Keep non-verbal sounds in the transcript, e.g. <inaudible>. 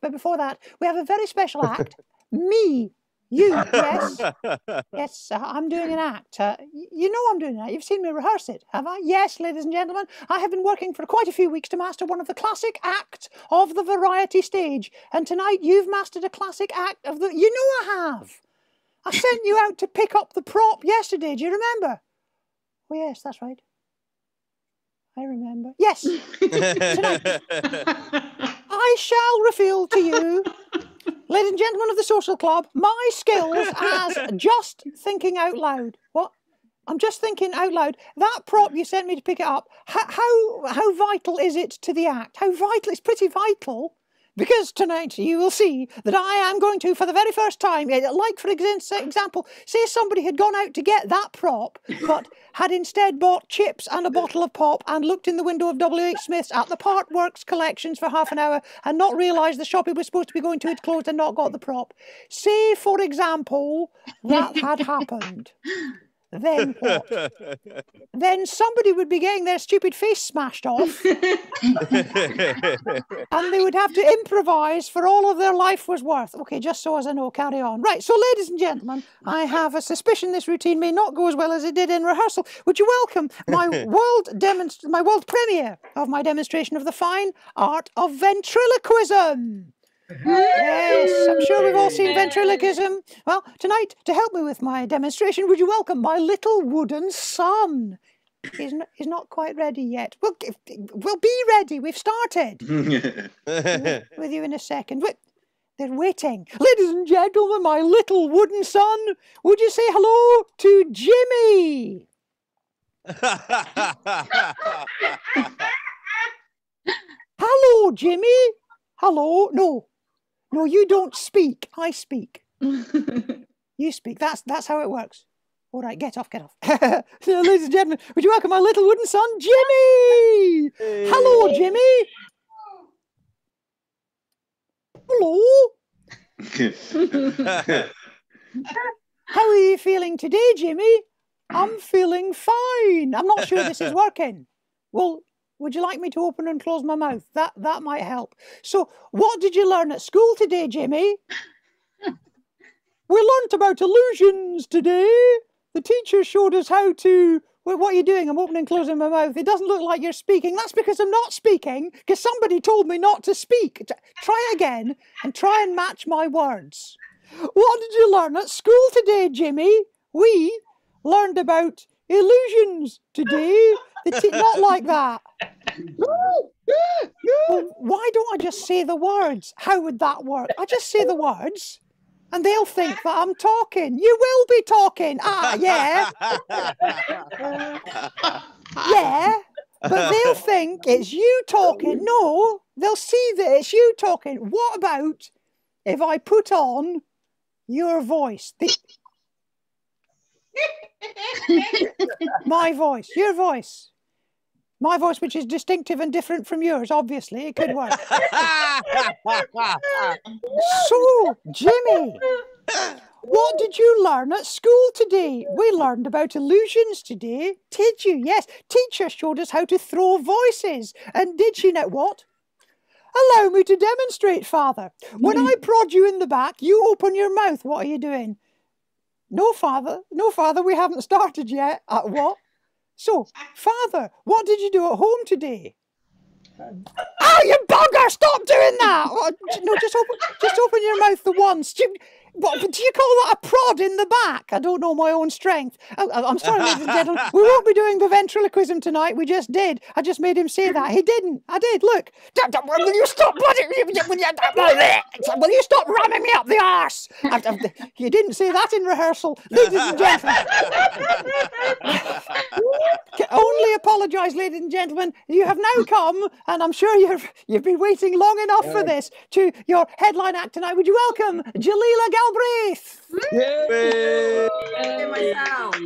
But before that, we have a very special act. Me. You, yes. <laughs> Yes, uh, I'm doing an act. Uh, you know I'm doing that. You've seen me rehearse it, have I? Yes, ladies and gentlemen. I have been working for quite a few weeks to master one of the classic acts of the variety stage. And tonight you've mastered a classic act of the. You know I have. I sent you out to pick up the prop yesterday. Do you remember? Oh, yes, that's right. I remember. Yes. <laughs> <laughs> Tonight. I shall reveal to you, ladies and gentlemen of the social club, my skills as just thinking out loud. What? I'm just thinking out loud. That prop you sent me to pick it up. How how, how vital is it to the act? How vital? It's pretty vital. Because tonight you will see that I am going to, for the very first time, eh, like for example, say somebody had gone out to get that prop, but had instead bought chips and a bottle of pop and looked in the window of W.H. Smith's at the Part Works collections for half an hour and not realised the shop he was supposed to be going to had closed and not got the prop. Say, for example, that had happened. Then what? Then somebody would be getting their stupid face smashed off <laughs> and they would have to improvise for all of their life was worth. Okay, just so as I know, carry on. Right, so ladies and gentlemen, I have a suspicion this routine may not go as well as it did in rehearsal. Would you welcome my <laughs> world demonst- my world premiere of my demonstration of the fine art of ventriloquism? Yes, I'm sure we've all seen ventriloquism. Well, tonight, to help me with my demonstration, would you welcome my little wooden son? He's not, he's not quite ready yet. We'll, g- we'll be ready. We've started <laughs> with you in a second. Wait, they're waiting. Ladies and gentlemen, my little wooden son, would you say hello to Jimmy? <laughs> Hello, Jimmy. Hello. No, no, you don't speak. I speak. <laughs> You speak. That's that's how it works. All right, get off, get off. <laughs> So, Ladies and gentlemen, would you welcome my little wooden son, Jimmy? Hello, Jimmy. Hello. How are you feeling today, Jimmy? I'm feeling fine. I'm not sure this is working. Well, would you like me to open and close my mouth? That that might help. So, what did you learn at school today, Jimmy? <laughs> we learnt about illusions today. The teacher showed us how to. What are you doing? I'm opening and closing my mouth. It doesn't look like you're speaking. That's because I'm not speaking, because somebody told me not to speak. Try again and try and match my words. What did you learn at school today, Jimmy? We learned about illusions today. The te- not like <laughs> that. Well, why don't I just say the words? How would that work? I just say the words. And they'll think that I'm talking. You will be talking. Ah, yeah, <laughs> yeah. But they'll <laughs> think it's you talking. No, they'll see that it's you talking. What about if I put on your voice? The- my voice, your voice. My voice, which is distinctive and different from yours, obviously. It could work. So, Jimmy, what did you learn at school today? We learned about illusions today. Did you? Yes. Teacher showed us how to throw voices. And did she know what? Allow me to demonstrate, Father. When mm. I prod you in the back, you open your mouth. What are you doing? No, Father. No, Father, we haven't started yet. At what? So, <laughs> Father, what did you do at home today? Oh, you bugger! Stop doing that! Oh, what- No, just open, just open your mouth the once. Do you, what, do you call that a prod in the back? I don't know my own strength. I, I- I'm sorry, ladies and gentlemen. We won't be doing the ventriloquism tonight. We just did. I just made him say that. He didn't. I did. Look. Will you stop bloody? <laughs> Will you, stop ramming me up the arse? You didn't say that in rehearsal, ladies and gentlemen. <laughs> Only apologise, ladies and gentlemen. You have now come, and I'm sure you've you've been waiting long enough for this, to your headline act tonight. Would you welcome Jalila Galbraith? Yay! myself.